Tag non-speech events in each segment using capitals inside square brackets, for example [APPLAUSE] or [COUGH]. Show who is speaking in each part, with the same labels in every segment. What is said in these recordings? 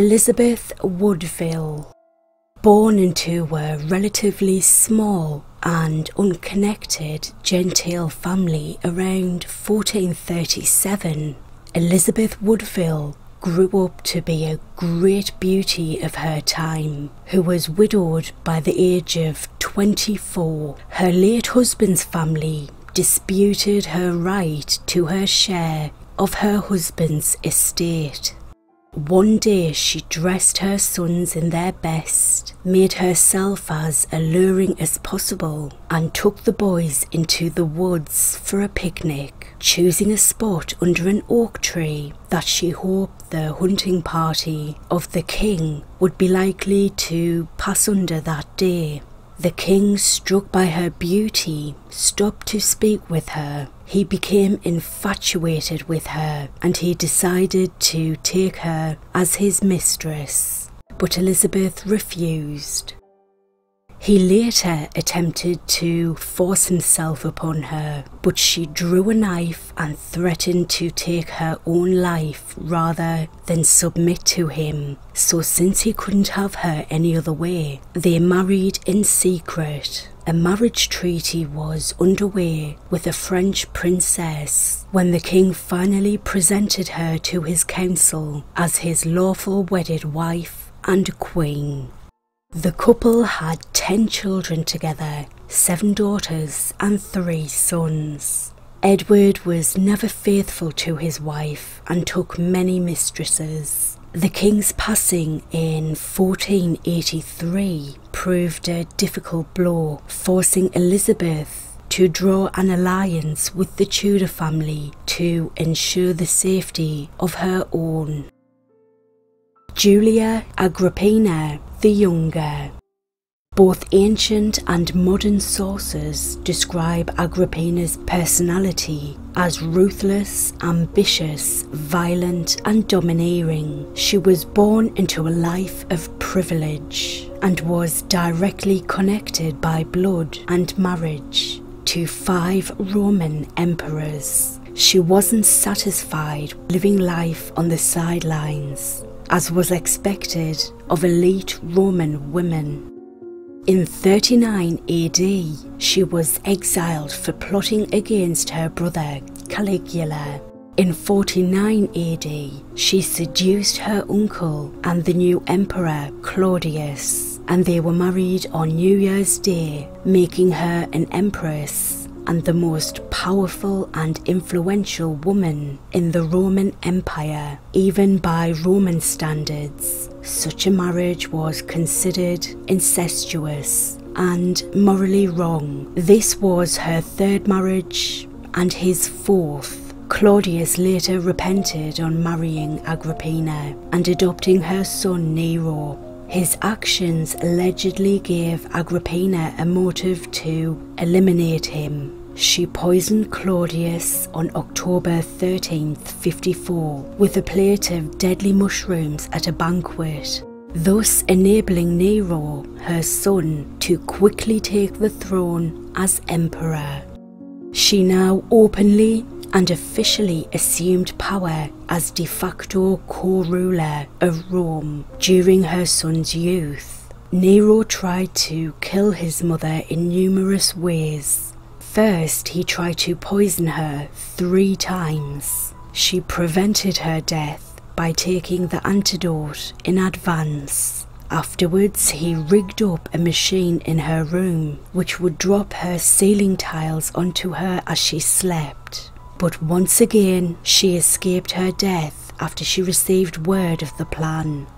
Speaker 1: Elizabeth Woodville. Born into a relatively small and unconnected genteel family around 1437, Elizabeth Woodville grew up to be a great beauty of her time, who was widowed by the age of 24. Her late husband's family disputed her right to her share of her husband's estate. One day she dressed her sons in their best, made herself as alluring as possible, and took the boys into the woods for a picnic, choosing a spot under an oak tree that she hoped the hunting party of the king would be likely to pass under that day. The king, struck by her beauty, stopped to speak with her. He became infatuated with her and he decided to take her as his mistress. But Elizabeth refused. He later attempted to force himself upon her, but she drew a knife and threatened to take her own life rather than submit to him. So, since he couldn't have her any other way, they married in secret. A marriage treaty was underway with a French princess when the king finally presented her to his council as his lawful wedded wife and queen. The couple had ten children together, seven daughters and three sons. Edward was never faithful to his wife and took many mistresses. The king's passing in 1483 proved a difficult blow, forcing Elizabeth to draw an alliance with the Tudor family to ensure the safety of her own. Julia Agrippina the Younger. Both ancient and modern sources describe Agrippina's personality as ruthless, ambitious, violent, and domineering. She was born into a life of privilege and was directly connected by blood and marriage to five Roman emperors. She wasn't satisfied living life on the sidelines as was expected of elite Roman women. In 39 AD, she was exiled for plotting against her brother Caligula. In 49 AD, she seduced her uncle and the new emperor Claudius, and they were married on New Year's Day, making her an empress and the most powerful and influential woman in the Roman Empire, even by Roman standards. Such a marriage was considered incestuous and morally wrong. This was her third marriage and his fourth. Claudius later repented on marrying Agrippina and adopting her son Nero his actions allegedly gave Agrippina a motive to eliminate him. She poisoned Claudius on October 13, 54, with a plate of deadly mushrooms at a banquet, thus enabling Nero, her son, to quickly take the throne as emperor. She now openly and officially assumed power as de facto co ruler of Rome during her son's youth. Nero tried to kill his mother in numerous ways. First, he tried to poison her three times. She prevented her death by taking the antidote in advance. Afterwards, he rigged up a machine in her room which would drop her ceiling tiles onto her as she slept. But once again, she escaped her death after she received word of the plan.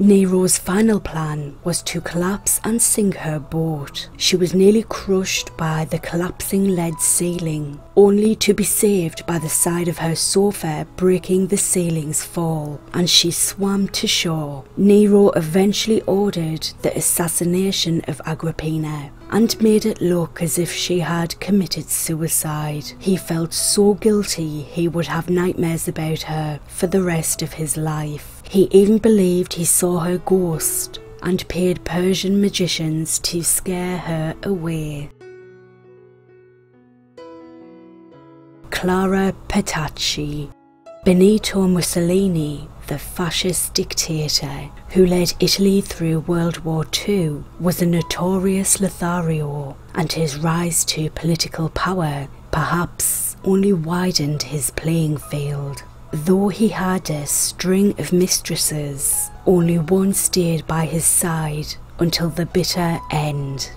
Speaker 1: Nero's final plan was to collapse and sink her boat. She was nearly crushed by the collapsing lead ceiling, only to be saved by the side of her sofa breaking the ceiling's fall, and she swam to shore. Nero eventually ordered the assassination of Agrippina, and made it look as if she had committed suicide. He felt so guilty he would have nightmares about her for the rest of his life. He even believed he saw her ghost and paid Persian magicians to scare her away. Clara Petacci Benito Mussolini the fascist dictator who led Italy through World War II was a notorious Lothario, and his rise to political power perhaps only widened his playing field. Though he had a string of mistresses, only one stayed by his side until the bitter end.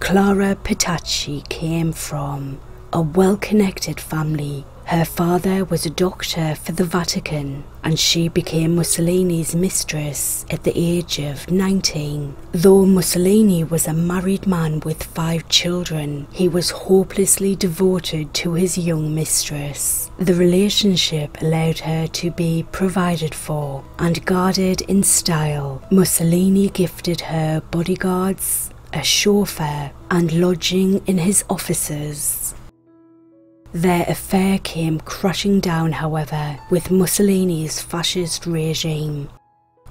Speaker 1: Clara Petacci came from a well connected family her father was a doctor for the Vatican, and she became Mussolini's mistress at the age of 19. Though Mussolini was a married man with five children, he was hopelessly devoted to his young mistress. The relationship allowed her to be provided for and guarded in style. Mussolini gifted her bodyguards, a chauffeur, and lodging in his offices. Their affair came crashing down, however, with Mussolini's fascist regime.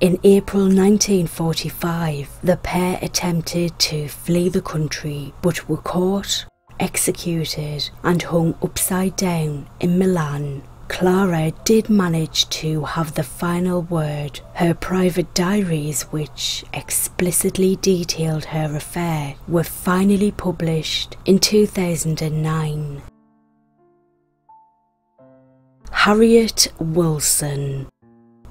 Speaker 1: In April 1945, the pair attempted to flee the country but were caught, executed, and hung upside down in Milan. Clara did manage to have the final word. Her private diaries, which explicitly detailed her affair, were finally published in 2009. Harriette Wilson.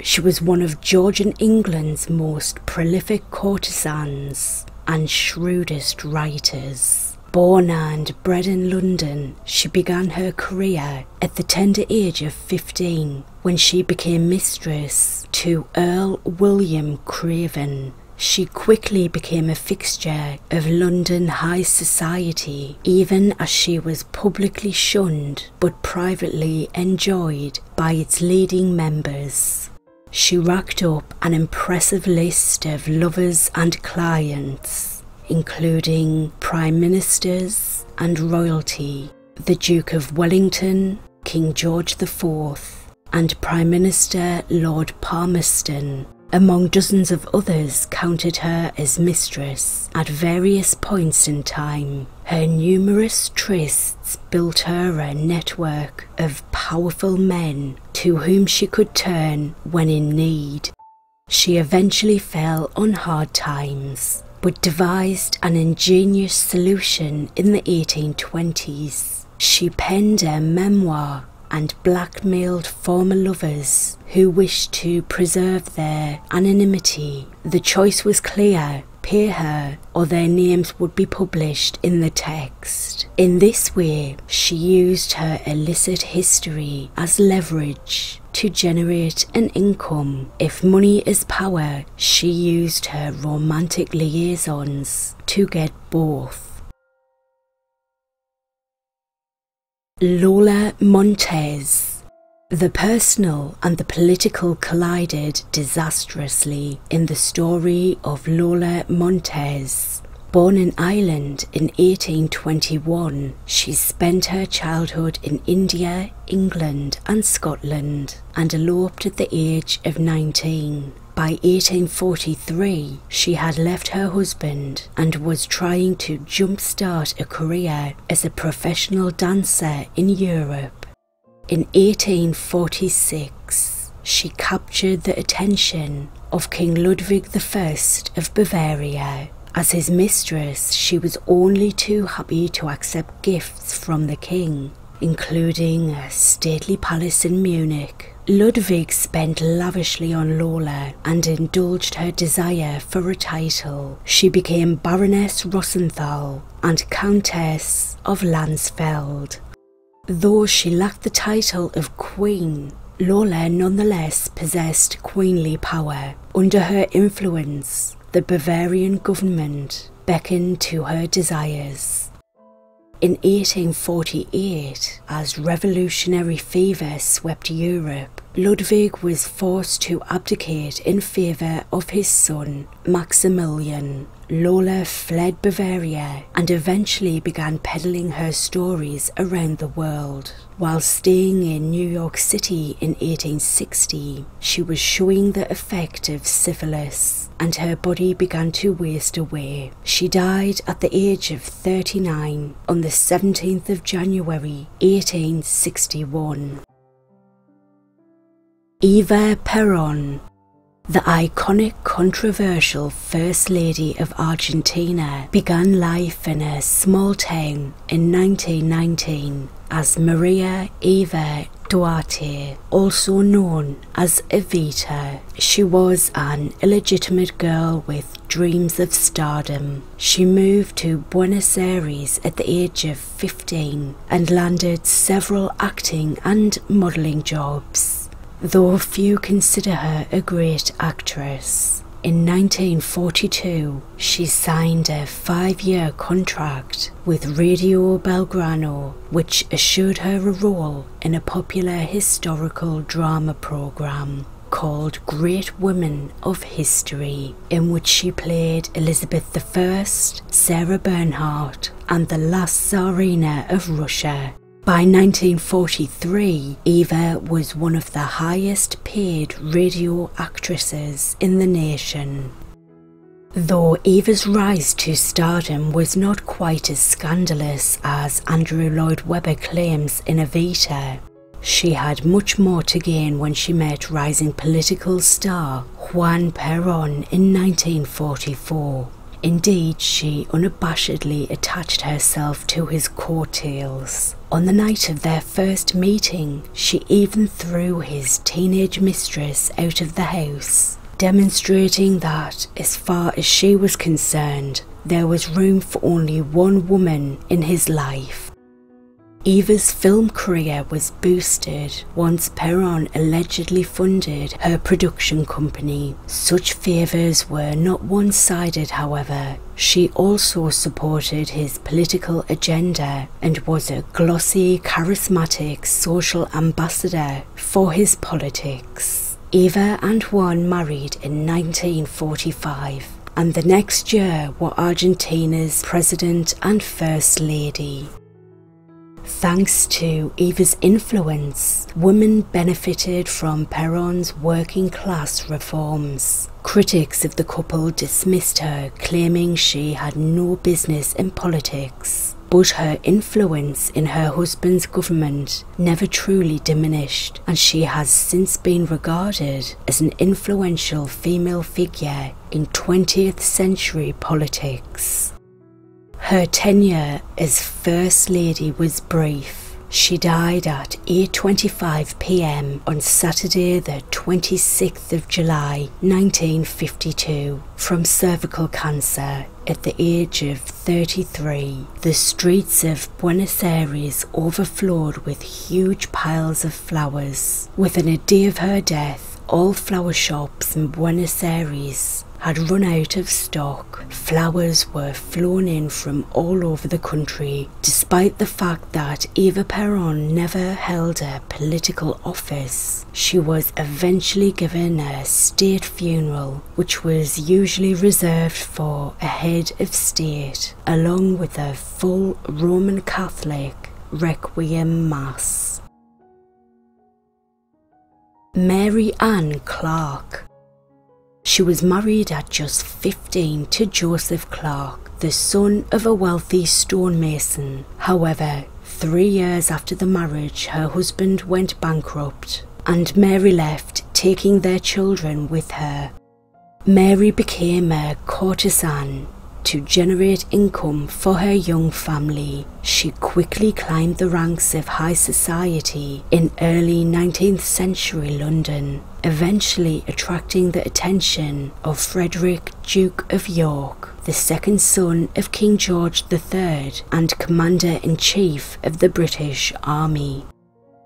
Speaker 1: She was one of Georgian England's most prolific courtesans and shrewdest writers. Born and bred in London, she began her career at the tender age of 15 when she became mistress to Earl William Craven, she quickly became a fixture of London high society, even as she was publicly shunned but privately enjoyed by its leading members. She racked up an impressive list of lovers and clients, including prime ministers and royalty, the Duke of Wellington, King George IV, and Prime Minister Lord Palmerston, among dozens of others, counted her as mistress at various points in time. Her numerous trysts built her a network of powerful men to whom she could turn when in need. She eventually fell on hard times, but devised an ingenious solution in the 1820s. She penned a memoir and blackmailed former lovers who wished to preserve their anonymity. The choice was clear pay her or their names would be published in the text. In this way, she used her illicit history as leverage to generate an income. If money is power, she used her romantic liaisons to get both. Lola Montez. The personal and the political collided disastrously in the story of Lola Montez. Born in Ireland in 1821, she spent her childhood in India, England, and Scotland and eloped at the age of 19. By 1843, she had left her husband and was trying to jumpstart a career as a professional dancer in Europe. In 1846, she captured the attention of King Ludwig I of Bavaria. As his mistress, she was only too happy to accept gifts from the king, including a stately palace in Munich Ludwig spent lavishly on Lola and indulged her desire for a title. She became Baroness Rosenthal and Countess of Landsfeld. Though she lacked the title of Queen, Lola nonetheless possessed queenly power. Under her influence, the Bavarian government beckoned to her desires. In 1848, as revolutionary fever swept Europe, Ludwig was forced to abdicate in favour of his son, Maximilian. Lola fled Bavaria and eventually began peddling her stories around the world. While staying in New York City in 1860, she was showing the effect of syphilis and her body began to waste away. She died at the age of 39 on the 17th of January 1861. Eva Perón, the iconic controversial First Lady of Argentina, began life in a small town in 1919 as Maria Eva Duarte, also known as Evita. She was an illegitimate girl with dreams of stardom. She moved to Buenos Aires at the age of 15 and landed several acting and modelling jobs, though few consider her a great actress. In 1942, she signed a five year contract with Radio Belgrano, which assured her a role in a popular historical drama program called Great Women of History, in which she played Elizabeth I, Sarah Bernhardt, and the last Tsarina of Russia, by 1943, Eva was one of the highest paid radio actresses in the nation. Though Eva's rise to stardom was not quite as scandalous as Andrew Lloyd Webber claims in Evita, she had much more to gain when she met rising political star Juan Perón in 1944. Indeed, she unabashedly attached herself to his coattails. On the night of their first meeting, she even threw his teenage mistress out of the house, demonstrating that, as far as she was concerned, there was room for only one woman in his life. Eva's film career was boosted once Perón allegedly funded her production company. Such favours were not one sided, however. She also supported his political agenda and was a glossy, charismatic social ambassador for his politics. Eva and Juan married in 1945 and the next year were Argentina's president and first lady. Thanks to Eva's influence, women benefited from Perón's working class reforms. Critics of the couple dismissed her, claiming she had no business in politics. But her influence in her husband's government never truly diminished, and she has since been regarded as an influential female figure in 20th century politics. Her tenure as First Lady was brief. She died at 8:25 p.m. on Saturday the 26th of July 1952 from cervical cancer at the age of 33. The streets of Buenos Aires overflowed with huge piles of flowers. Within a day of her death, all flower shops in Buenos Aires had run out of stock. Flowers were flown in from all over the country, despite the fact that Eva Perón never held a political office. She was eventually given a state funeral, which was usually reserved for a head of state, along with a full Roman Catholic Requiem Mass. Mary Anne Clarke she was married at just 15 to Joseph Clarke, the son of a wealthy stonemason. However, three years after the marriage, her husband went bankrupt, and Mary left, taking their children with her. Mary became a courtesan to generate income for her young family. She quickly climbed the ranks of high society in early 19th century London, eventually attracting the attention of Frederick, Duke of York, the second son of King George III and Commander in Chief of the British Army.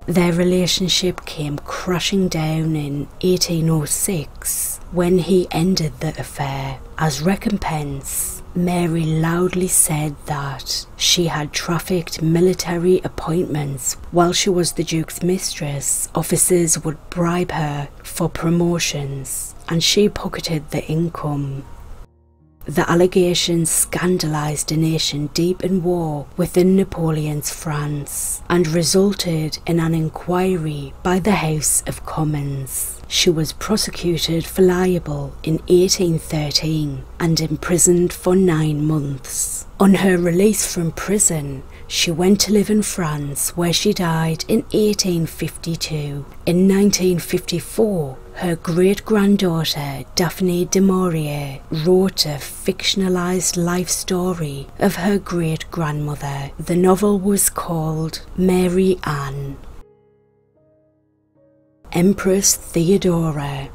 Speaker 1: Their relationship came crashing down in 1806 when he ended the affair. As recompense, Mary loudly said that she had trafficked military appointments while she was the Duke's mistress. Officers would bribe her for promotions and she pocketed the income. The allegations scandalized a nation deep in war within Napoleon's France and resulted in an inquiry by the House of Commons. She was prosecuted for libel in 1813 and imprisoned for nine months. On her release from prison, She went to live in France where she died in 1852. In 1954, her great granddaughter Daphne du Maurier wrote a fictionalized life story of her great grandmother. The novel was called Mary Anne. Empress Theodora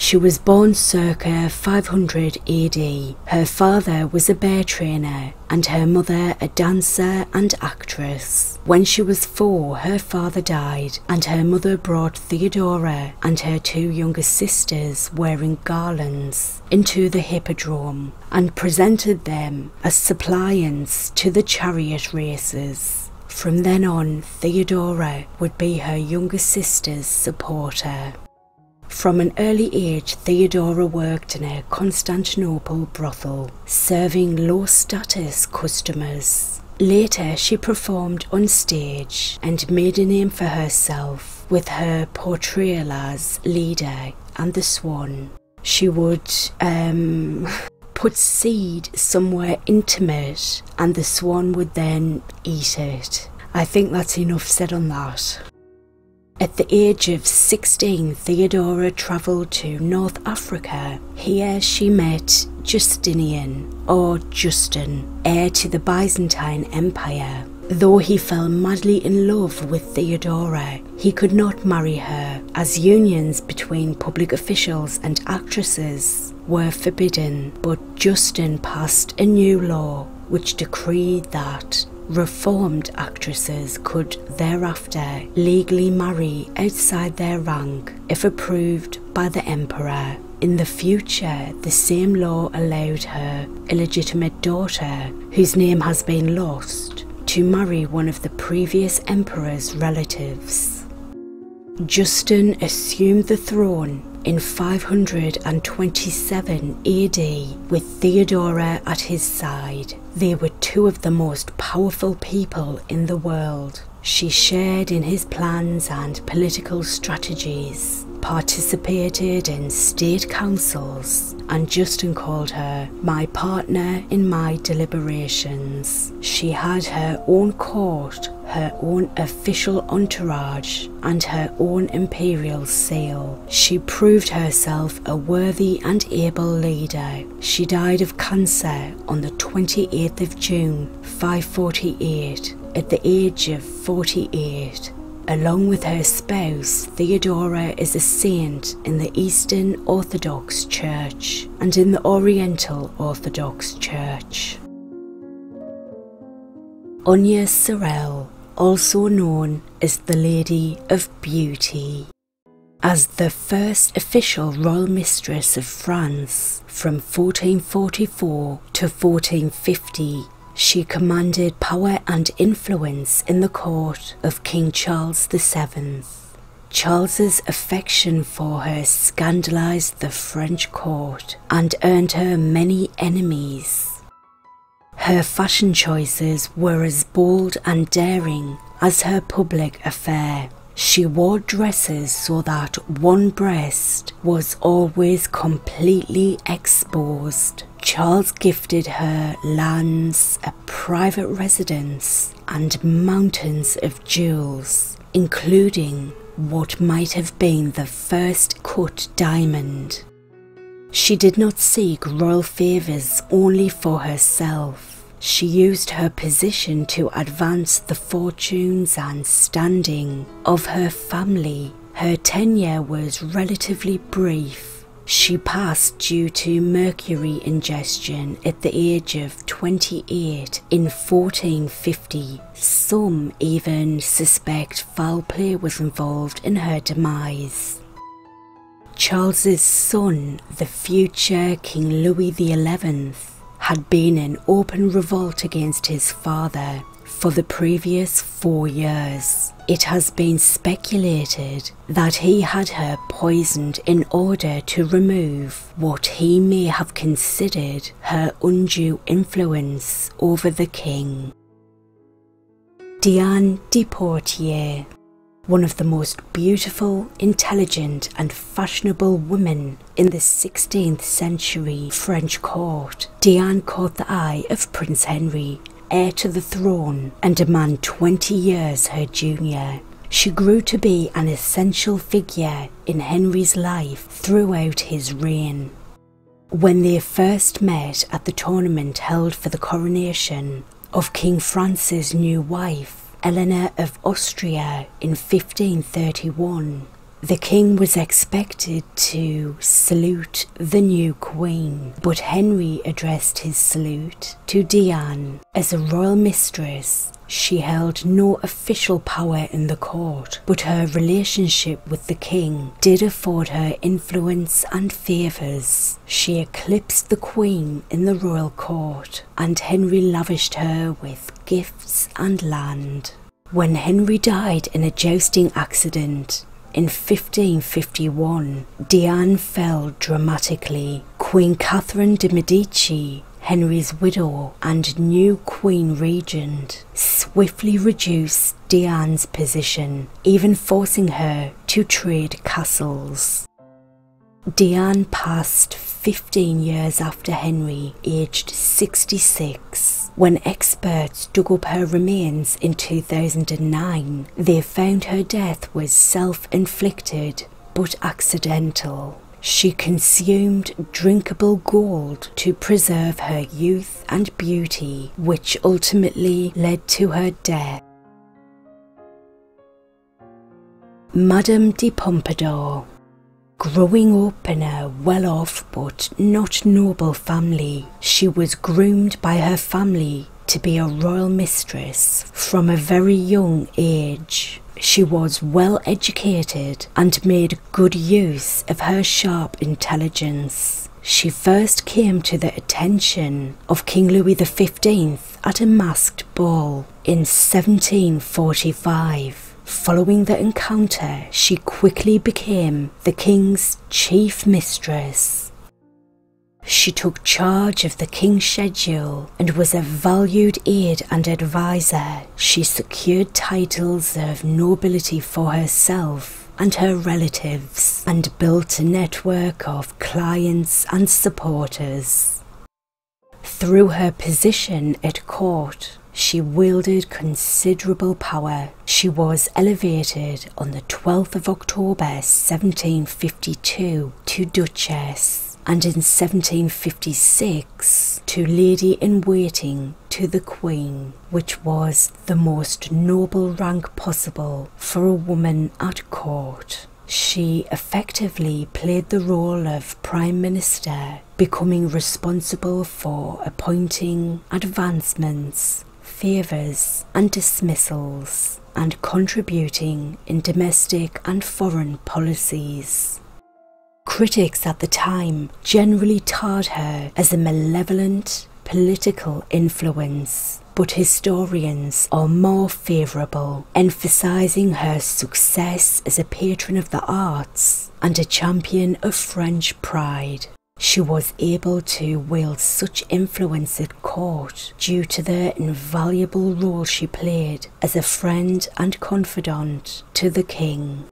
Speaker 1: she was born circa 500 AD. Her father was a bear trainer and her mother a dancer and actress. When she was four, her father died and her mother brought Theodora and her two younger sisters wearing garlands into the hippodrome and presented them as suppliants to the chariot races. From then on, Theodora would be her younger sister's supporter. From an early age, Theodora worked in a Constantinople brothel, serving low status customers. Later, she performed on stage and made a name for herself with her portrayal as Leda and the Swan. She would um, [LAUGHS] put seed somewhere intimate and the swan would then eat it. I think that's enough said on that. At the age of 16, Theodora travelled to North Africa. Here she met Justinian, or Justin, heir to the Byzantine Empire. Though he fell madly in love with Theodora, he could not marry her, as unions between public officials and actresses were forbidden. But Justin passed a new law which decreed that Reformed actresses could thereafter legally marry outside their rank if approved by the emperor. In the future, the same law allowed her illegitimate daughter, whose name has been lost, to marry one of the previous emperor's relatives. Justin assumed the throne in 527 AD with Theodora at his side. They were two of the most powerful people in the world. She shared in his plans and political strategies participated in state councils, and Justin called her my partner in my deliberations. She had her own court, her own official entourage, and her own imperial seal. She proved herself a worthy and able leader. She died of cancer on the 28th of June 548 at the age of 48. Along with her spouse, Theodora is a saint in the Eastern Orthodox Church and in the Oriental Orthodox Church. Agnès Sorel, also known as the Lady of Beauty. As the first official royal mistress of France from 1444 to 1450, she commanded power and influence in the court of King Charles VII. Charles's affection for her scandalized the French court and earned her many enemies. Her fashion choices were as bold and daring as her public affair. She wore dresses so that one breast was always completely exposed. Charles gifted her lands, a private residence, and mountains of jewels, including what might have been the first cut diamond. She did not seek royal favours only for herself. She used her position to advance the fortunes and standing of her family. Her tenure was relatively brief she passed due to mercury ingestion at the age of 28 in 1450. Some even suspect foul play was involved in her demise. Charles's son, the future King Louis XI, had been in open revolt against his father for the previous four years. It has been speculated that he had her poisoned in order to remove what he may have considered her undue influence over the king. Diane de Poitiers, one of the most beautiful, intelligent, and fashionable women in the 16th century French court, Diane caught the eye of Prince Henry heir to the throne and a man 20 years her junior. She grew to be an essential figure in Henry's life throughout his reign. When they first met at the tournament held for the coronation of King Francis' new wife, Eleanor of Austria, in 1531, the king was expected to salute the new queen, but Henry addressed his salute to Diane. As a royal mistress, she held no official power in the court, but her relationship with the king did afford her influence and favours. She eclipsed the queen in the royal court, and Henry lavished her with gifts and land. When Henry died in a jousting accident, in 1551, Diane fell dramatically. Queen Catherine de' Medici, Henry's widow and new Queen Regent, swiftly reduced Diane's position, even forcing her to trade castles. Diane passed 15 years after Henry, aged 66. When experts dug up her remains in 2009, they found her death was self inflicted but accidental. She consumed drinkable gold to preserve her youth and beauty, which ultimately led to her death. Madame de Pompadour Growing up in a well off but not noble family, she was groomed by her family to be a royal mistress from a very young age. She was well educated and made good use of her sharp intelligence. She first came to the attention of King Louis XV at a masked ball in 1745 Following the encounter, she quickly became the king's chief mistress. She took charge of the king's schedule and was a valued aide and advisor. She secured titles of nobility for herself and her relatives and built a network of clients and supporters. Through her position at court, she wielded considerable power. She was elevated on the 12th of October 1752 to Duchess and in 1756 to Lady in Waiting to the Queen, which was the most noble rank possible for a woman at court. She effectively played the role of Prime Minister, becoming responsible for appointing advancements favours and dismissals and contributing in domestic and foreign policies. Critics at the time generally tarred her as a malevolent political influence, but historians are more favourable, emphasising her success as a patron of the arts and a champion of French pride she was able to wield such influence at court due to the invaluable role she played as a friend and confidant to the king.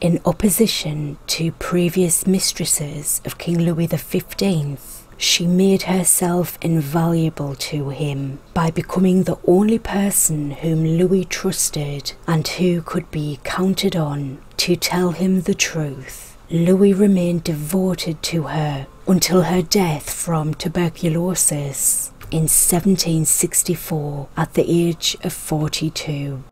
Speaker 1: In opposition to previous mistresses of King Louis XV, she made herself invaluable to him by becoming the only person whom Louis trusted and who could be counted on to tell him the truth. Louis remained devoted to her until her death from tuberculosis in 1764 at the age of 42.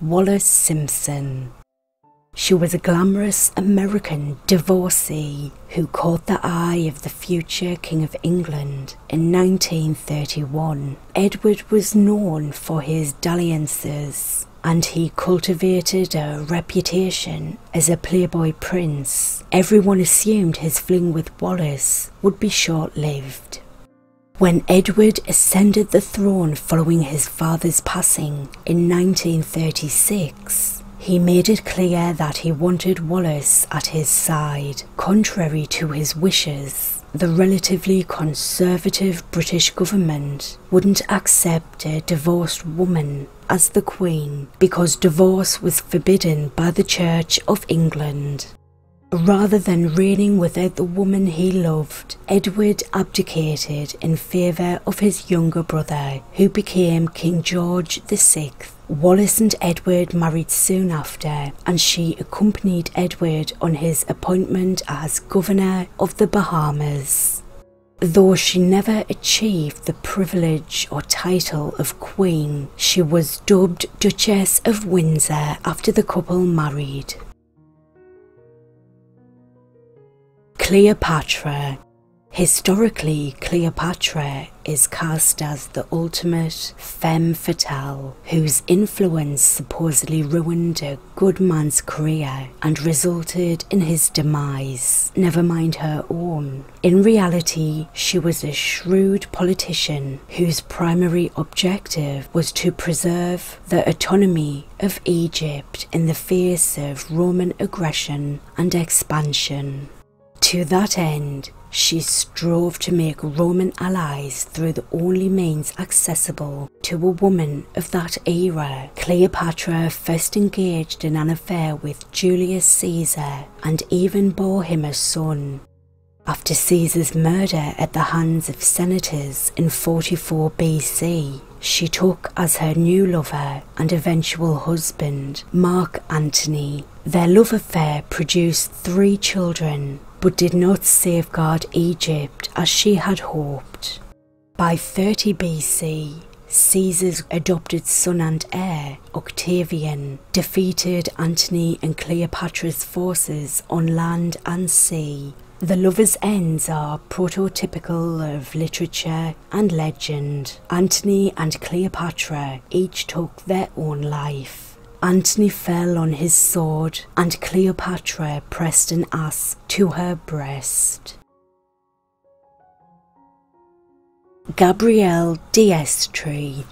Speaker 1: Wallis Simpson she was a glamorous American divorcee who caught the eye of the future King of England in 1931. Edward was known for his dalliances and he cultivated a reputation as a playboy prince. Everyone assumed his fling with Wallis would be short lived. When Edward ascended the throne following his father's passing in 1936, he made it clear that he wanted Wallis at his side, contrary to his wishes. The relatively conservative British government wouldn't accept a divorced woman as the Queen because divorce was forbidden by the Church of England. Rather than reigning without the woman he loved, Edward abdicated in favour of his younger brother, who became King George VI. Wallis and Edward married soon after, and she accompanied Edward on his appointment as Governor of the Bahamas. Though she never achieved the privilege or title of Queen, she was dubbed Duchess of Windsor after the couple married. Cleopatra Historically, Cleopatra is cast as the ultimate femme fatale whose influence supposedly ruined a good man's career and resulted in his demise, never mind her own. In reality, she was a shrewd politician whose primary objective was to preserve the autonomy of Egypt in the face of Roman aggression and expansion. To that end, she strove to make Roman allies through the only means accessible to a woman of that era. Cleopatra first engaged in an affair with Julius Caesar and even bore him a son. After Caesar's murder at the hands of senators in 44 BC, she took as her new lover and eventual husband Mark Antony. Their love affair produced three children but did not safeguard Egypt as she had hoped. By 30 BC, Caesar's adopted son and heir, Octavian, defeated Antony and Cleopatra's forces on land and sea. The lovers' ends are prototypical of literature and legend. Antony and Cleopatra each took their own life. Antony fell on his sword, and Cleopatra pressed an ass to her breast. Gabrielle d'Estrées.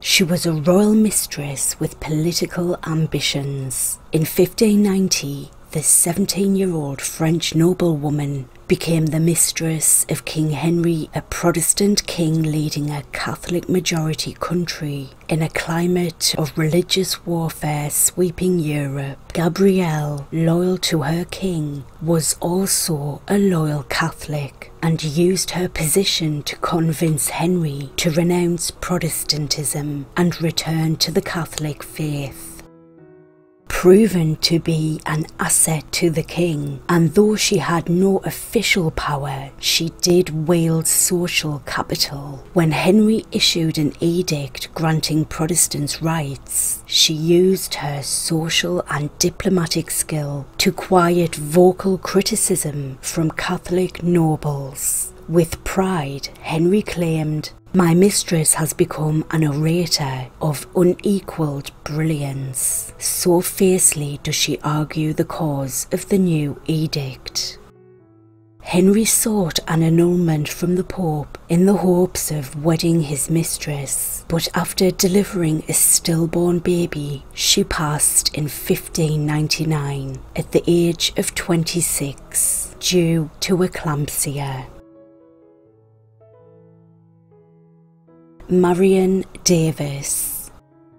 Speaker 1: She was a royal mistress with political ambitions. In 1590, the 17 year old French noblewoman became the mistress of King Henry, a Protestant king leading a Catholic majority country in a climate of religious warfare sweeping Europe. Gabrielle, loyal to her king, was also a loyal Catholic and used her position to convince Henry to renounce Protestantism and return to the Catholic faith proven to be an asset to the king, and though she had no official power, she did wield social capital. When Henry issued an edict granting Protestants rights, she used her social and diplomatic skill to quiet vocal criticism from Catholic nobles. With pride, Henry claimed my mistress has become an orator of unequalled brilliance. So fiercely does she argue the cause of the new edict. Henry sought an annulment from the Pope in the hopes of wedding his mistress, but after delivering a stillborn baby, she passed in 1599 at the age of 26 due to eclampsia. Marion Davies.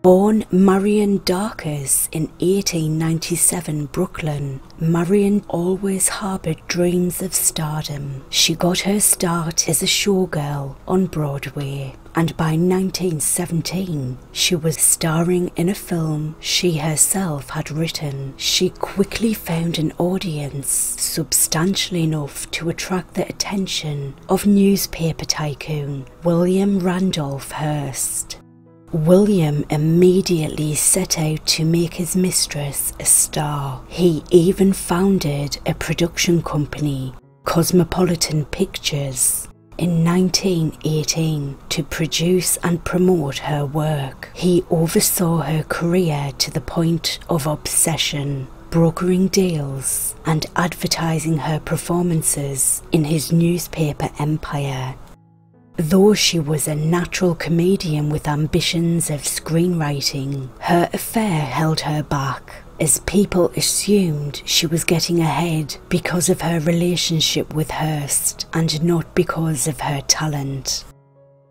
Speaker 1: Born Marion Darcus in 1897 Brooklyn, Marion always harboured dreams of stardom. She got her start as a showgirl on Broadway, and by 1917 she was starring in a film she herself had written. She quickly found an audience substantial enough to attract the attention of newspaper tycoon William Randolph Hearst. William immediately set out to make his mistress a star. He even founded a production company, Cosmopolitan Pictures, in 1918 to produce and promote her work. He oversaw her career to the point of obsession, brokering deals and advertising her performances in his newspaper empire Though she was a natural comedian with ambitions of screenwriting, her affair held her back as people assumed she was getting ahead because of her relationship with Hearst and not because of her talent.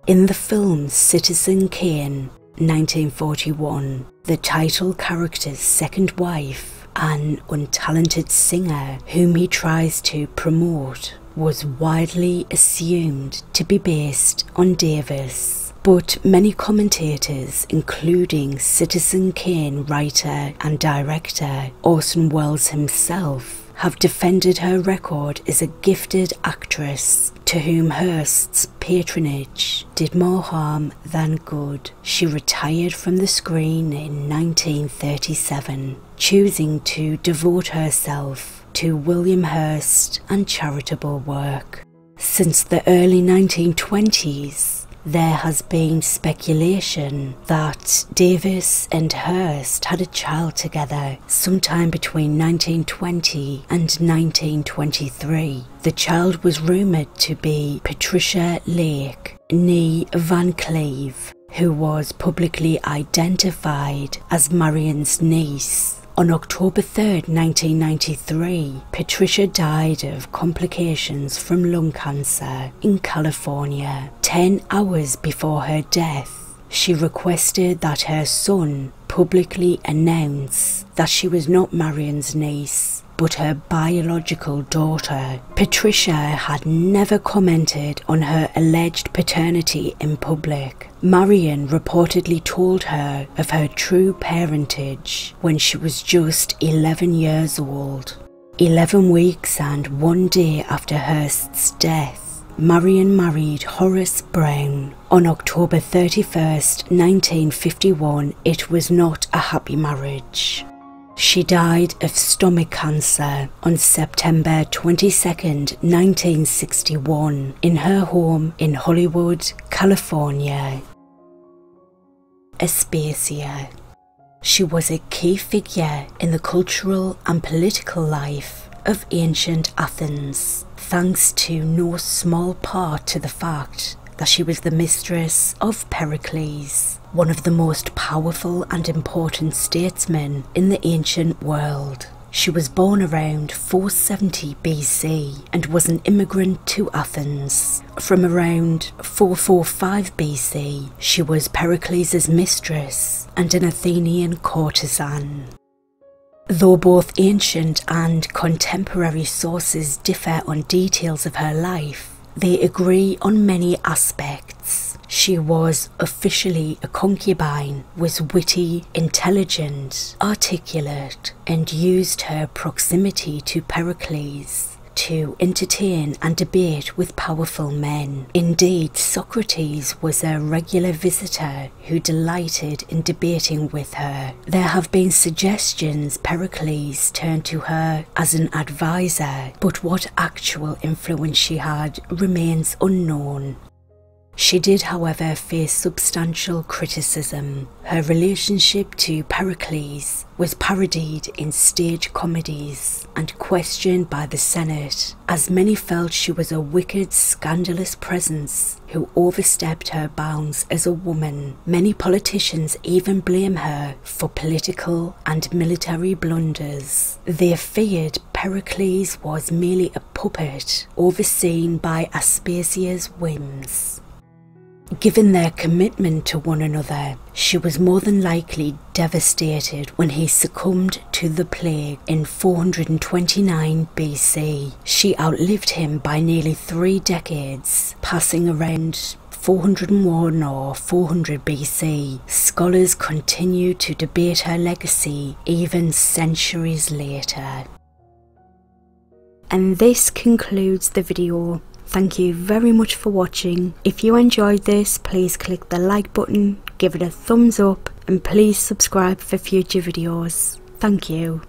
Speaker 1: In the film Citizen Kane, 1941, the title character's second wife an untalented singer whom he tries to promote, was widely assumed to be based on Davies. But many commentators, including Citizen Kane writer and director Orson Welles himself, have defended her record as a gifted actress to whom Hearst's patronage did more harm than good. She retired from the screen in 1937, choosing to devote herself to William Hearst and charitable work. Since the early 1920s, there has been speculation that Davies and Hearst had a child together sometime between 1920 and 1923. The child was rumoured to be Patricia Lake, née Van Cleve, who was publicly identified as Marion's niece. On October 3, 1993, Patricia died of complications from lung cancer in California. Ten hours before her death, she requested that her son publicly announce that she was not Marion's niece but her biological daughter. Patricia had never commented on her alleged paternity in public. Marion reportedly told her of her true parentage when she was just 11 years old. 11 weeks and one day after Hearst's death, Marion married Horace Brown. On October 31st, 1951, it was not a happy marriage. She died of stomach cancer on September 22, 1961, in her home in Hollywood, California. Aspasia. She was a key figure in the cultural and political life of ancient Athens, thanks to no small part to the fact that she was the mistress of Pericles, one of the most powerful and important statesmen in the ancient world. She was born around 470 BC and was an immigrant to Athens. From around 445 BC, she was Pericles' mistress and an Athenian courtesan. Though both ancient and contemporary sources differ on details of her life, they agree on many aspects. She was officially a concubine, was witty, intelligent, articulate, and used her proximity to Pericles to entertain and debate with powerful men. Indeed, Socrates was a regular visitor who delighted in debating with her. There have been suggestions Pericles turned to her as an advisor, but what actual influence she had remains unknown. She did, however, face substantial criticism. Her relationship to Pericles was parodied in stage comedies and questioned by the Senate, as many felt she was a wicked, scandalous presence who overstepped her bounds as a woman. Many politicians even blame her for political and military blunders. They feared Pericles was merely a puppet overseen by Aspasia's whims. Given their commitment to one another, she was more than likely devastated when he succumbed to the plague in 429 BC. She outlived him by nearly three decades, passing around 401 or 400 BC. Scholars continue to debate her legacy even centuries later. And this concludes the video. Thank you very much for watching. If you enjoyed this, please click the like button, give it a thumbs up, and please subscribe for future videos. Thank you.